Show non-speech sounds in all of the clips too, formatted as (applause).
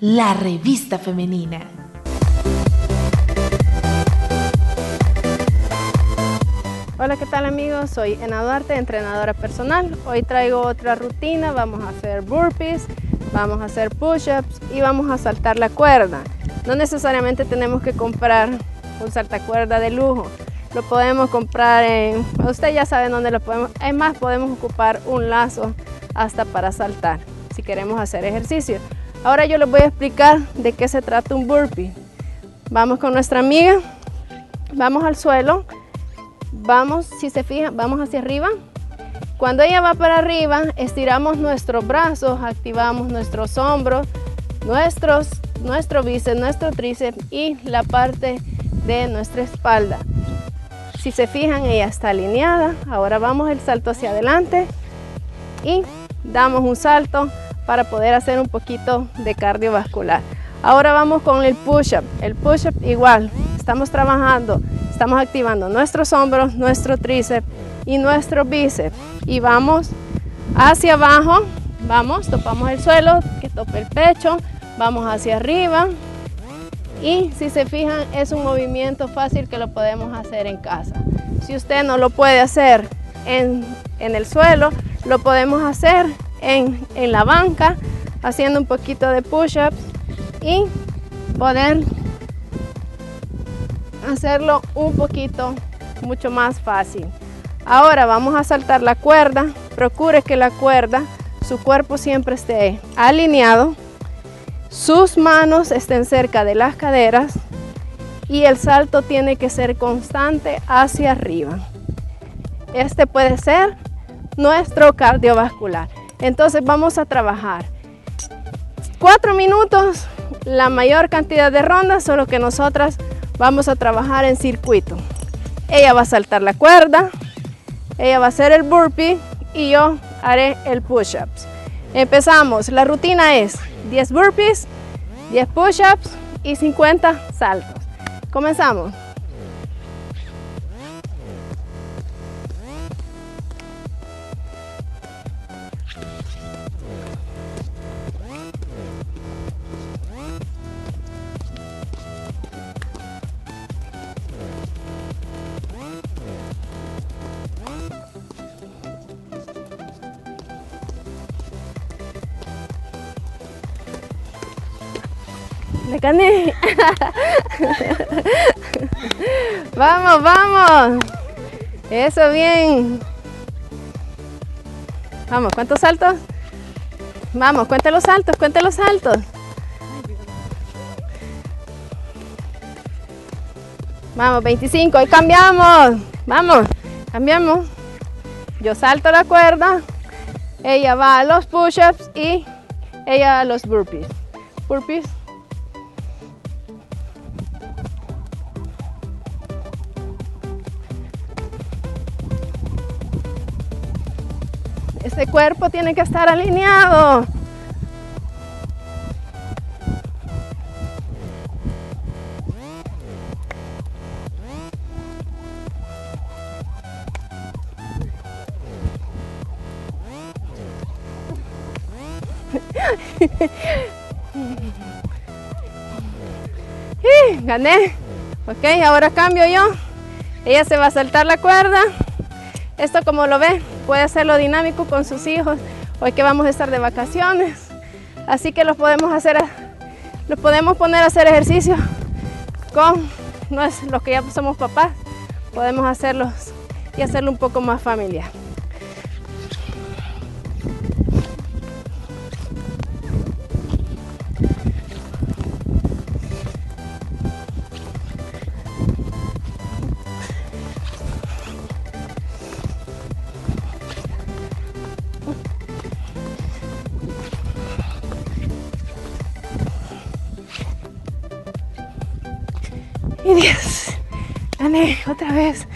la revista femenina. Hola, ¿qué tal amigos? Soy Ena Duarte, entrenadora personal. Hoy traigo otra rutina, vamos a hacer burpees, vamos a hacer push-ups y vamos a saltar la cuerda. No necesariamente tenemos que comprar un saltacuerda de lujo. Lo podemos comprar en... Usted ya sabe dónde lo podemos... Es más, podemos ocupar un lazo hasta para saltar si queremos hacer ejercicio. Ahora yo les voy a explicar de qué se trata un burpee. Vamos con nuestra amiga, vamos al suelo, vamos, si se fijan, vamos hacia arriba. Cuando ella va para arriba, estiramos nuestros brazos, activamos nuestros hombros, nuestros, nuestro bíceps, nuestro tríceps y la parte de nuestra espalda. Si se fijan, ella está alineada. Ahora vamos el salto hacia adelante y damos un salto para poder hacer un poquito de cardiovascular. Ahora vamos con el push-up. El push-up igual, estamos trabajando Estamos activando nuestros hombros, nuestro tríceps y nuestro bíceps. Y vamos hacia abajo, vamos, topamos el suelo, que tope el pecho, vamos hacia arriba. Y si se fijan, es un movimiento fácil que lo podemos hacer en casa. Si usted no lo puede hacer en, el suelo, lo podemos hacer en, la banca, haciendo un poquito de push-ups y poder hacerlo un poquito mucho más fácil. Ahora vamos a saltar la cuerda. Procure que la cuerda, su cuerpo siempre esté alineado. Sus manos estén cerca de las caderas y el salto tiene que ser constante hacia arriba. Este puede ser nuestro cardiovascular. Entonces vamos a trabajar cuatro minutos, la mayor cantidad de rondas, solo que nosotras vamos a trabajar en circuito. Ella va a saltar la cuerda, ella va a hacer el burpee y yo haré el push-ups. Empezamos, la rutina es 10 burpees, 10 push-ups y 50 saltos. Comenzamos. Le gané. (laughs) vamos, vamos. Eso bien. Vamos, ¿cuántos saltos? Vamos, cuente los saltos, cuente los saltos. Vamos, 25, ahí cambiamos. Vamos, cambiamos. Yo salto la cuerda, ella va a los push-ups y ella a los burpees. Burpees. Este cuerpo tiene que estar alineado. (laughs) gané. Ok, ahora cambio yo. Ella se va a saltar la cuerda. Esto como lo ve, puede hacerlo dinámico con sus hijos. Hoy que vamos a estar de vacaciones. Así que los podemos hacer, los podemos poner a hacer ejercicio con los que ya somos papás. Podemos hacerlos y hacerlo un poco más familiar. Y Dios, gané otra vez.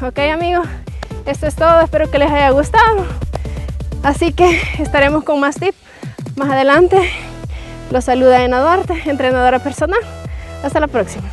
ok amigos, esto es todo, espero que les haya gustado. Así que estaremos con más tips más adelante. Los saluda Ena Duarte, entrenadora personal. Hasta la próxima.